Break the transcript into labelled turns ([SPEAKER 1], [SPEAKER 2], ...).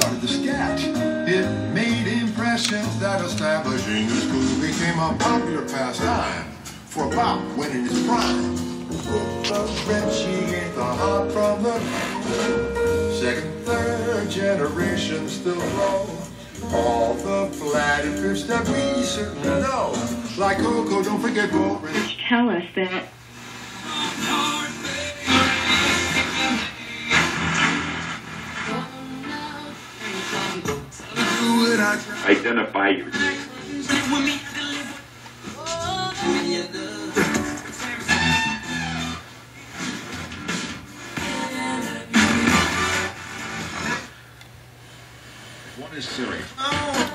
[SPEAKER 1] started the sketch. It made impressions that establishing a school became a popular pastime for Bob when in his prime. Differentiate the hot problem. Second, third generation still low. All the flattened fish that we certainly know. Like Coco, don't forget Boris.
[SPEAKER 2] Which tell us that
[SPEAKER 3] Identify your
[SPEAKER 4] One is serious. Oh.